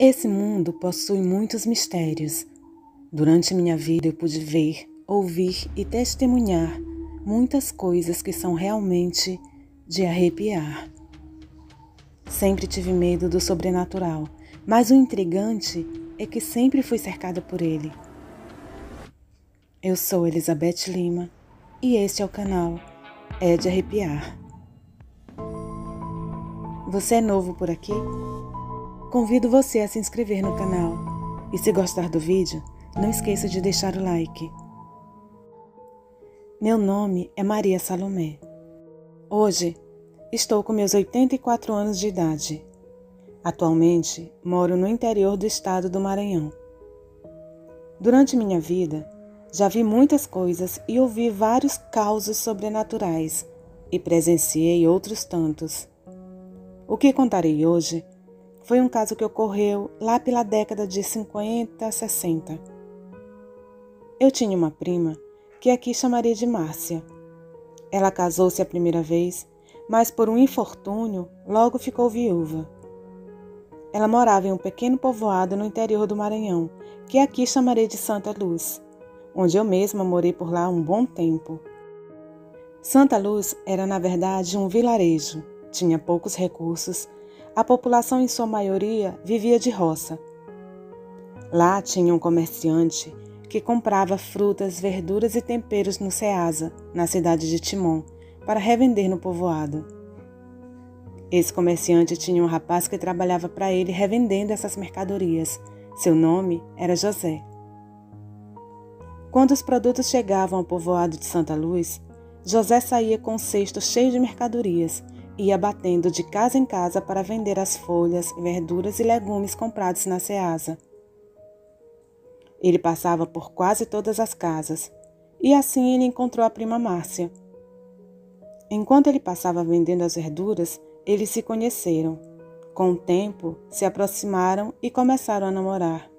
Esse mundo possui muitos mistérios. Durante minha vida eu pude ver, ouvir e testemunhar muitas coisas que são realmente de arrepiar. Sempre tive medo do sobrenatural, mas o intrigante é que sempre fui cercada por ele. Eu sou Elizabeth Lima e este é o canal É de Arrepiar. Você é novo por aqui? Convido você a se inscrever no canal e se gostar do vídeo, não esqueça de deixar o like. Meu nome é Maria Salomé. Hoje estou com meus 84 anos de idade. Atualmente moro no interior do estado do Maranhão. Durante minha vida, já vi muitas coisas e ouvi vários causos sobrenaturais e presenciei outros tantos. O que contarei hoje foi um caso que ocorreu lá pela década de 50 60. Eu tinha uma prima que aqui chamaria de Márcia. Ela casou-se a primeira vez, mas por um infortúnio logo ficou viúva. Ela morava em um pequeno povoado no interior do Maranhão, que aqui chamarei de Santa Luz, onde eu mesma morei por lá um bom tempo. Santa Luz era, na verdade, um vilarejo, tinha poucos recursos a população, em sua maioria, vivia de roça. Lá tinha um comerciante que comprava frutas, verduras e temperos no Ceasa, na cidade de Timon, para revender no povoado. Esse comerciante tinha um rapaz que trabalhava para ele revendendo essas mercadorias. Seu nome era José. Quando os produtos chegavam ao povoado de Santa Luz, José saía com um cesto cheio de mercadorias ia batendo de casa em casa para vender as folhas, verduras e legumes comprados na Ceasa. Ele passava por quase todas as casas e assim ele encontrou a prima Márcia. Enquanto ele passava vendendo as verduras, eles se conheceram. Com o tempo, se aproximaram e começaram a namorar.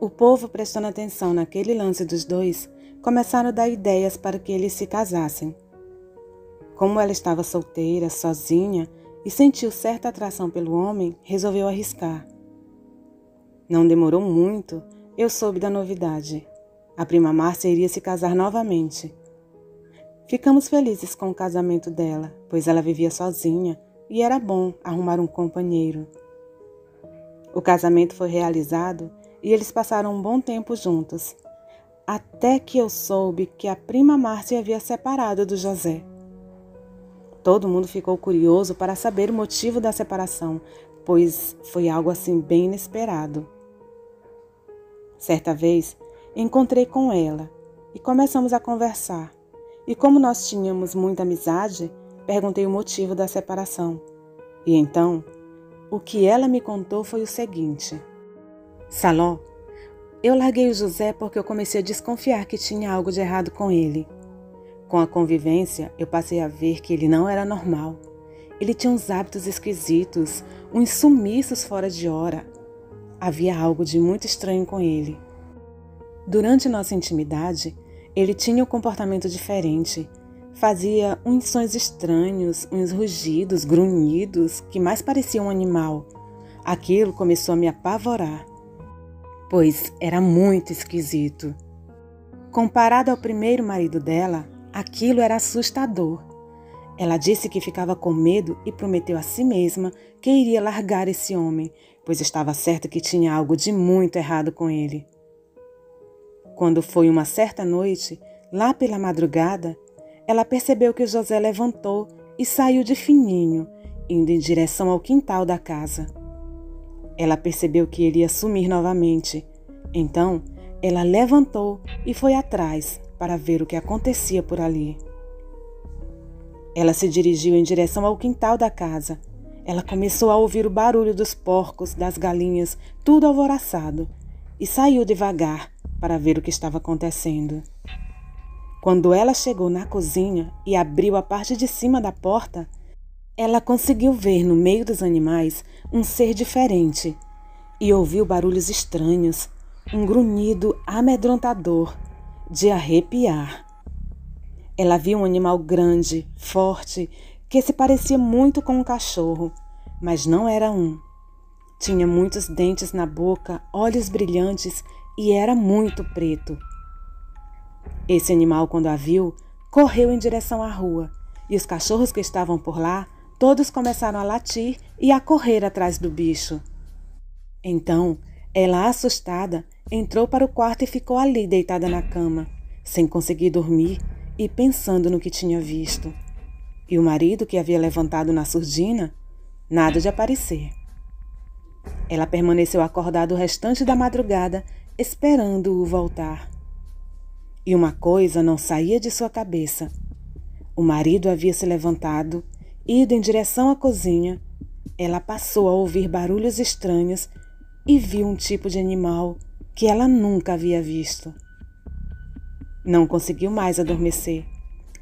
O povo, prestando atenção naquele lance dos dois, começaram a dar ideias para que eles se casassem. Como ela estava solteira, sozinha e sentiu certa atração pelo homem, resolveu arriscar. Não demorou muito, eu soube da novidade. A prima Márcia iria se casar novamente. Ficamos felizes com o casamento dela, pois ela vivia sozinha e era bom arrumar um companheiro. O casamento foi realizado e eles passaram um bom tempo juntos, até que eu soube que a prima Márcia havia separado do José. Todo mundo ficou curioso para saber o motivo da separação, pois foi algo assim bem inesperado. Certa vez, encontrei com ela e começamos a conversar. E como nós tínhamos muita amizade, perguntei o motivo da separação. E então, o que ela me contou foi o seguinte: Saló, eu larguei o José porque eu comecei a desconfiar que tinha algo de errado com ele. Com a convivência, eu passei a ver que ele não era normal. Ele tinha uns hábitos esquisitos, uns sumiços fora de hora. Havia algo de muito estranho com ele. Durante nossa intimidade, ele tinha um comportamento diferente. Fazia uns sons estranhos, uns rugidos, grunhidos, que mais pareciam um animal. Aquilo começou a me apavorar, pois era muito esquisito. Comparado ao primeiro marido dela, Aquilo era assustador. Ela disse que ficava com medo e prometeu a si mesma que iria largar esse homem, pois estava certa que tinha algo de muito errado com ele. Quando foi uma certa noite, lá pela madrugada, ela percebeu que José levantou e saiu de fininho, indo em direção ao quintal da casa. Ela percebeu que ele ia sumir novamente. Então, ela levantou e foi atrás, para ver o que acontecia por ali. Ela se dirigiu em direção ao quintal da casa. Ela começou a ouvir o barulho dos porcos, das galinhas, tudo alvoroçado, e saiu devagar para ver o que estava acontecendo. Quando ela chegou na cozinha e abriu a parte de cima da porta, ela conseguiu ver no meio dos animais um ser diferente e ouviu barulhos estranhos, um grunhido amedrontador de arrepiar. Ela viu um animal grande, forte, que se parecia muito com um cachorro, mas não era um. Tinha muitos dentes na boca, olhos brilhantes e era muito preto. Esse animal, quando a viu, correu em direção à rua e os cachorros que estavam por lá todos começaram a latir e a correr atrás do bicho. Então, ela, assustada, entrou para o quarto e ficou ali deitada na cama, sem conseguir dormir e pensando no que tinha visto. E o marido, que havia levantado na surdina, nada de aparecer. Ela permaneceu acordada o restante da madrugada, esperando-o voltar. E uma coisa não saía de sua cabeça. O marido havia se levantado, ido em direção à cozinha. Ela passou a ouvir barulhos estranhos e viu um tipo de animal que ela nunca havia visto. Não conseguiu mais adormecer,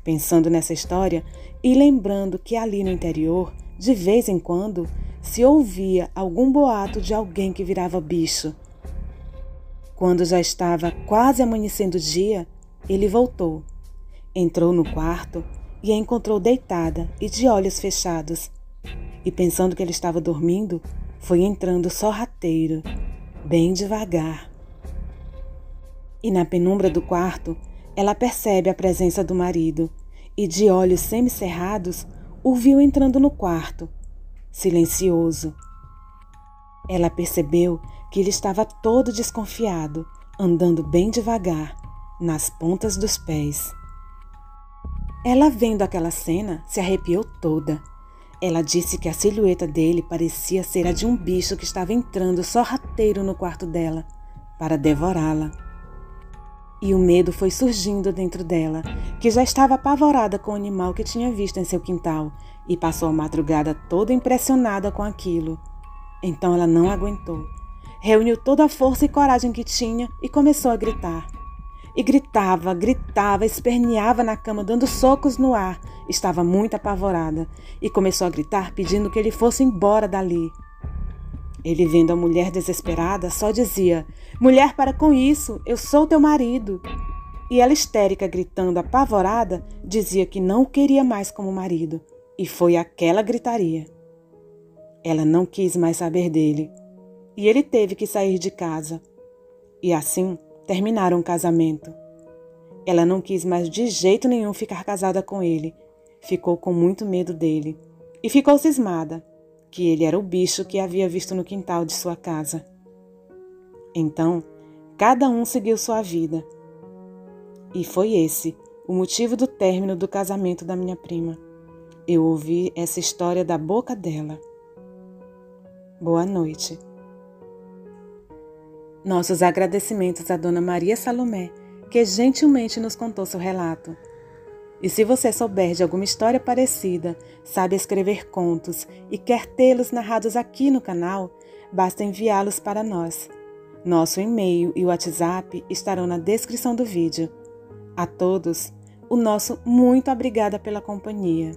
pensando nessa história e lembrando que ali no interior, de vez em quando, se ouvia algum boato de alguém que virava bicho. Quando já estava quase amanhecendo o dia, ele voltou. Entrou no quarto e a encontrou deitada e de olhos fechados. E pensando que ele estava dormindo, foi entrando sorrateiro, bem devagar. E na penumbra do quarto, ela percebe a presença do marido e, de olhos semicerrados, o viu entrando no quarto, silencioso. Ela percebeu que ele estava todo desconfiado, andando bem devagar, nas pontas dos pés. Ela, vendo aquela cena, se arrepiou toda. Ela disse que a silhueta dele parecia ser a de um bicho que estava entrando sorrateiro no quarto dela para devorá-la. E o medo foi surgindo dentro dela, que já estava apavorada com o animal que tinha visto em seu quintal e passou a madrugada toda impressionada com aquilo. Então ela não aguentou. Reuniu toda a força e coragem que tinha e começou a gritar. E gritava, gritava, esperneava na cama, dando socos no ar. Estava muito apavorada e começou a gritar pedindo que ele fosse embora dali. Ele, vendo a mulher desesperada, só dizia: Mulher, para com isso, eu sou teu marido. E ela, histérica, gritando, apavorada, dizia que não o queria mais como marido e foi aquela gritaria. Ela não quis mais saber dele. E ele teve que sair de casa. E assim terminaram o casamento. Ela não quis mais de jeito nenhum ficar casada com ele. Ficou com muito medo dele. E ficou cismada que ele era o bicho que havia visto no quintal de sua casa. Então, cada um seguiu sua vida. E foi esse o motivo do término do casamento da minha prima. Eu ouvi essa história da boca dela. Boa noite. Nossos agradecimentos à Dona Maria Salomé, que gentilmente nos contou seu relato. E se você souber de alguma história parecida, sabe escrever contos e quer tê-los narrados aqui no canal, basta enviá-los para nós. Nosso e-mail e WhatsApp estarão na descrição do vídeo. A todos, o nosso muito obrigada pela companhia.